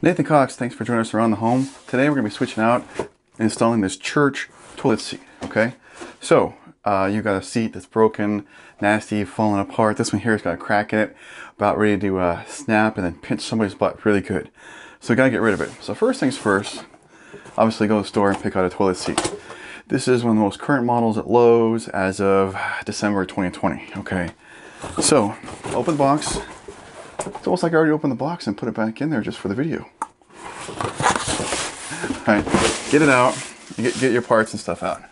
Nathan Cox, thanks for joining us around the home. Today we're going to be switching out installing this church toilet seat, okay? So, uh, you got a seat that's broken, nasty, falling apart. This one here has got a crack in it, about ready to uh, snap and then pinch somebody's butt really good. So we got to get rid of it. So first things first, obviously go to the store and pick out a toilet seat. This is one of the most current models at Lowe's as of December 2020, okay? So, open the box. It's almost like I already opened the box and put it back in there just for the video. All right, get it out. Get, get your parts and stuff out.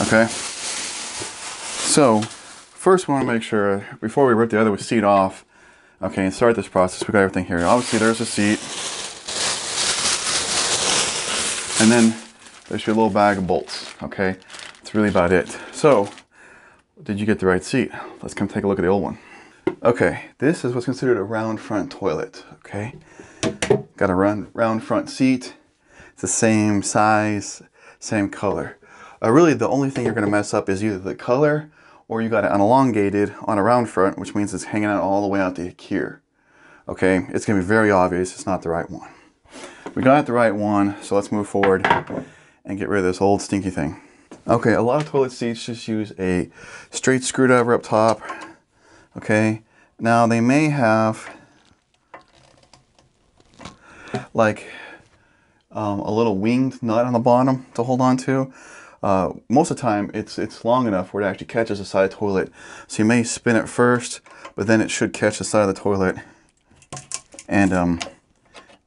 Okay. So, first we want to make sure, before we rip the other seat off, okay, and start this process, we got everything here. Obviously there's a seat. And then there's your little bag of bolts, okay? That's really about it. So, did you get the right seat? Let's come take a look at the old one. Okay, this is what's considered a round front toilet, okay? Got a round, round front seat. It's the same size, same color. Uh, really, the only thing you're gonna mess up is either the color or you got it elongated on a round front, which means it's hanging out all the way out to here. Okay, it's gonna be very obvious it's not the right one. We got the right one, so let's move forward and get rid of this old stinky thing. Okay, a lot of toilet seats just use a straight screwdriver up top. Okay, now they may have like um, a little winged nut on the bottom to hold on to. Uh, most of the time it's it's long enough where it actually catches the side of the toilet. So you may spin it first, but then it should catch the side of the toilet and um,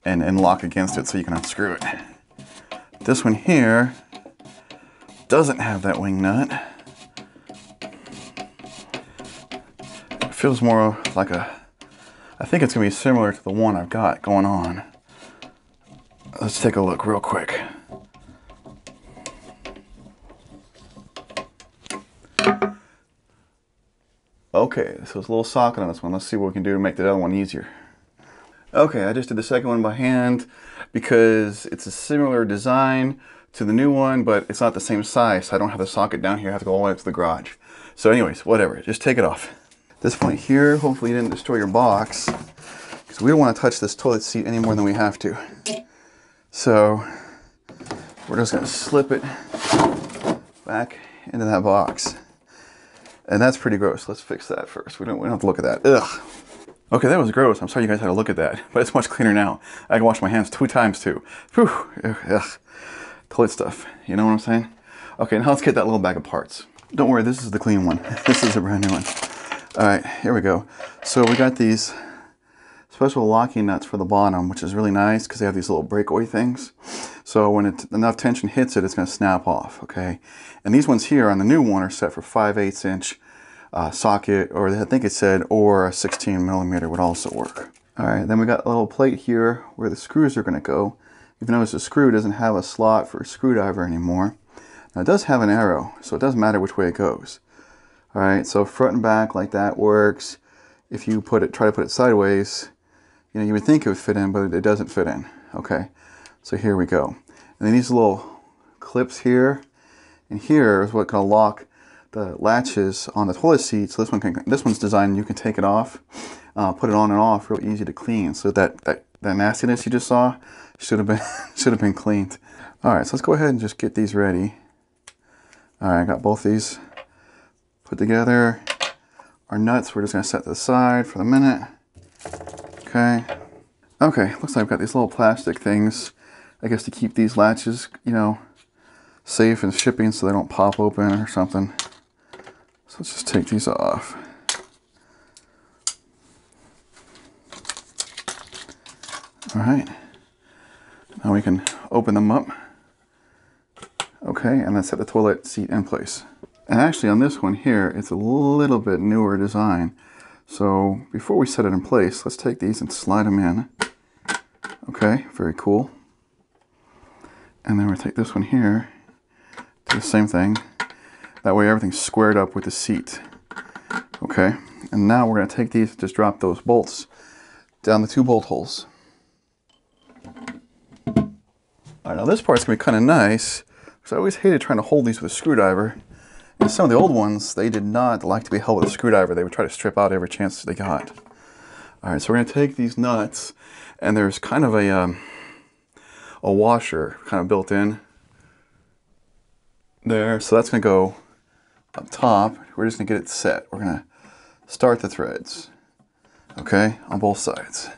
and, and lock against it so you can unscrew it. This one here doesn't have that wing nut. Feels more like a, I think it's gonna be similar to the one I've got going on. Let's take a look real quick. Okay, so it's a little socket on this one. Let's see what we can do to make the other one easier. Okay, I just did the second one by hand because it's a similar design to the new one, but it's not the same size. So I don't have the socket down here. I have to go all the way up to the garage. So anyways, whatever, just take it off. This point here, hopefully you didn't destroy your box because we don't want to touch this toilet seat any more than we have to. So we're just gonna slip it back into that box. And that's pretty gross. Let's fix that first. We don't, we don't have to look at that. Ugh. Okay, that was gross. I'm sorry you guys had to look at that, but it's much cleaner now. I can wash my hands two times too. Whew. Ugh. Toilet stuff. You know what I'm saying? Okay, now let's get that little bag of parts. Don't worry, this is the clean one. this is a brand new one. All right, here we go. So we got these special locking nuts for the bottom, which is really nice because they have these little breakaway things. So when it, enough tension hits it, it's going to snap off, okay? And these ones here on the new one are set for 5 8 inch uh, socket, or I think it said, or a 16 millimeter would also work. All right, then we got a little plate here where the screws are going to go. You've noticed the screw doesn't have a slot for a screwdriver anymore. Now it does have an arrow, so it doesn't matter which way it goes. All right, so front and back like that works. If you put it, try to put it sideways, you know, you would think it would fit in, but it doesn't fit in. Okay, so here we go. And then these little clips here, and here is what can lock the latches on the toilet seat. So this one can, this one's designed, you can take it off, uh, put it on and off, real easy to clean. So that, that, that nastiness you just saw should have been, should have been cleaned. All right, so let's go ahead and just get these ready. All right, I got both these put together. Our nuts, we're just gonna set to the side for the minute. Okay. Okay, looks like I've got these little plastic things, I guess to keep these latches, you know, safe and shipping so they don't pop open or something. So let's just take these off. All right, now we can open them up. Okay, and then set the toilet seat in place. And actually on this one here, it's a little bit newer design. So before we set it in place, let's take these and slide them in. Okay, very cool. And then we'll take this one here, do the same thing. That way everything's squared up with the seat. Okay, and now we're gonna take these, just drop those bolts down the two bolt holes. All right, now this part's gonna be kind of nice, because I always hated trying to hold these with a screwdriver. And some of the old ones, they did not like to be held with a screwdriver. They would try to strip out every chance they got. All right, so we're gonna take these nuts and there's kind of a, um, a washer kind of built in there. So that's gonna go up top. We're just gonna get it set. We're gonna start the threads, okay, on both sides.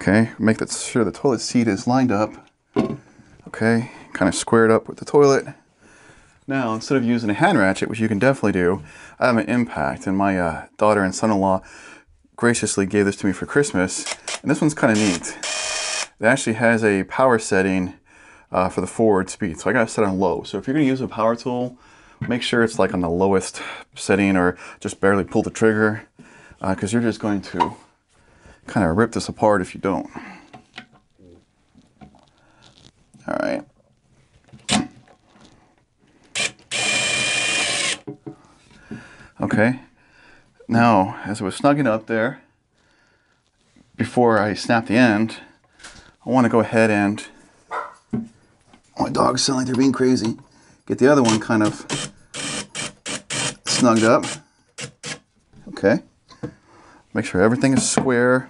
Okay, make that sure the toilet seat is lined up. Okay, kind of squared up with the toilet. Now, instead of using a hand ratchet, which you can definitely do, I have an impact, and my uh, daughter and son-in-law graciously gave this to me for Christmas. And this one's kind of neat. It actually has a power setting uh, for the forward speed. So I got it set on low. So if you're going to use a power tool, make sure it's like on the lowest setting or just barely pull the trigger because uh, you're just going to kind of rip this apart if you don't. All right. Okay. Now, as it was snugging up there, before I snap the end, I want to go ahead and my dogs sound like they're being crazy. Get the other one kind of snugged up. Okay. Make sure everything is square,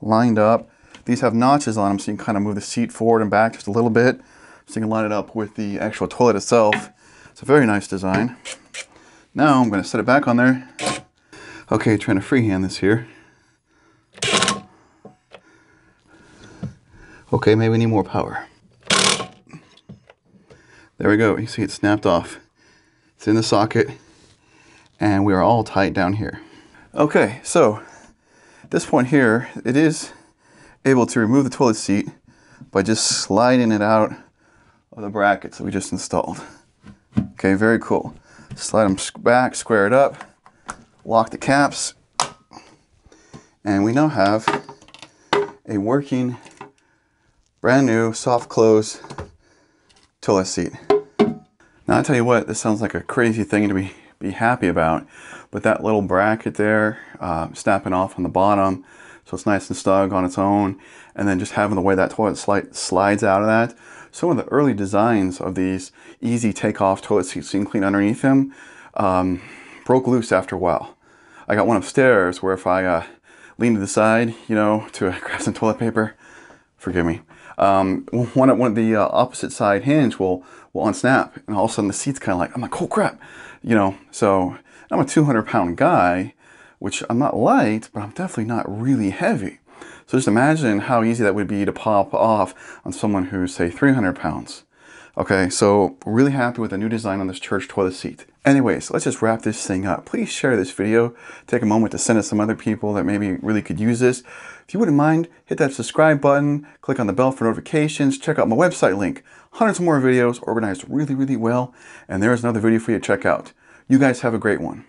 lined up. These have notches on them so you can kind of move the seat forward and back just a little bit so you can line it up with the actual toilet itself. It's a very nice design. Now I'm going to set it back on there. Okay, trying to freehand this here. Okay, maybe we need more power. There we go. You see it snapped off. It's in the socket and we are all tight down here. Okay, so this point here, it is able to remove the toilet seat by just sliding it out of the brackets that we just installed. Okay, very cool. Slide them back, square it up, lock the caps, and we now have a working brand new soft close toilet seat. Now I tell you what, this sounds like a crazy thing to be, be happy about, but that little bracket there, uh, snapping off on the bottom, so it's nice and snug on its own, and then just having the way that toilet slide, slides out of that. Some of the early designs of these easy take-off toilet seats you can clean underneath them um, broke loose after a while. I got one upstairs where if I uh, lean to the side, you know, to grab some toilet paper, forgive me, um, one, one of the uh, opposite side hinge will, will unsnap and all of a sudden the seat's kind of like, I'm like, oh crap, you know, so I'm a 200 pound guy, which I'm not light, but I'm definitely not really heavy. So just imagine how easy that would be to pop off on someone who's say 300 pounds. Okay, so really happy with the new design on this church toilet seat. Anyways, let's just wrap this thing up. Please share this video. Take a moment to send it to some other people that maybe really could use this. If you wouldn't mind, hit that subscribe button, click on the bell for notifications, check out my website link. Hundreds more videos organized really, really well. And there's another video for you to check out. You guys have a great one.